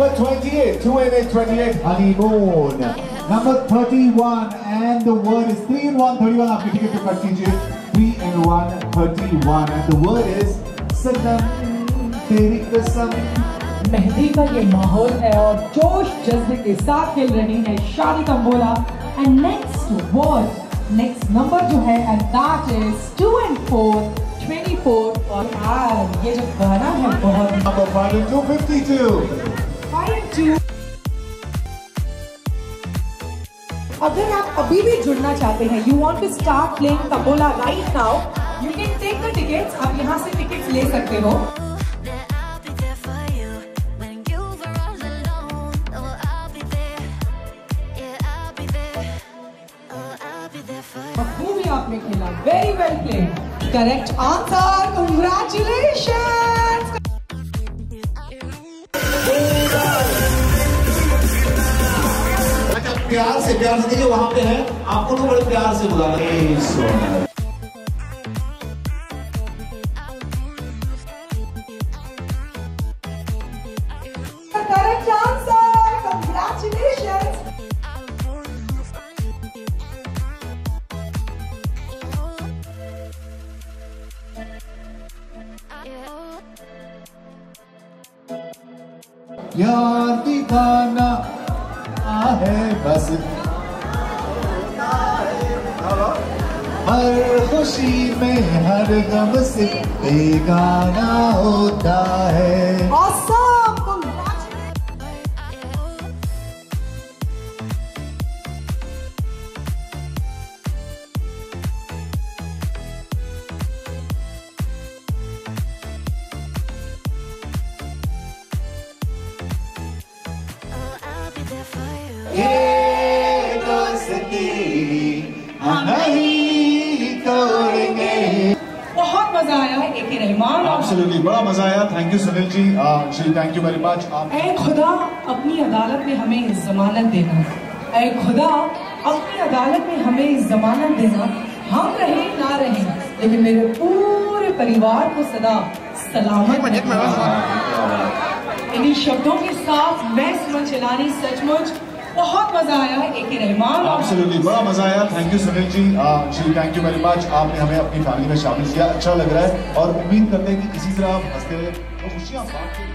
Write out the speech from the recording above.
Number 28, 288, 28, honeymoon. Number 31, and the word is 3 in 1, 31. आप लिखेंगे तो कट कीजिए 3 in 1, 31. And the word is सनम तेरी कसम मेहंदी का ये माहौल है और जोश जज्बे के साथ खेल रही है शादी tambola and next word next number जो है and that is two and four twenty four और यार ये जो गाना है बहुत Number 5 in 252. अगर आप अभी भी जुड़ना चाहते हैं you want to start playing tambola right now you can take the tickets आप यहाँ से टिकट्स ले सकते हो। आपने खेला। Very well played correct answer congratulation प्यार से प्यार से देखिए वहाँ पे है। आपको तो बड़े प्यार से बुला रहे हैं करेक्ट आंसर कंग्रेचुलेशन प्यार दिखाना है बस। हर खुशी में हर गम से बेगाना होता है। बहुत मज़ा आया रहमान। बड़ा मज़ा आया। Thank you Sunil ji. Ji thank you very much ऐ खुदा अपनी अदालत में हमें जमानत देना। ऐ खुदा अपनी अदालत में हमें जमानत देना। हम रहे ना रहे लेकिन मेरे पूरे परिवार को सदा सलामत इन्हीं शब्दों के साथ मैं सुमन चलानी सचमुच बहुत मज़ा आया। है ए के रहमान एब्सोल्युटली बड़ा मज़ा आया। Thank you Sunil ji. Ji thank you very much आपने हमें अपनी फैमिली में शामिल किया। अच्छा लग रहा है। और उम्मीद करते हैं कि इसी तरह आप हँसते रहे। और खुशियाँ बांटते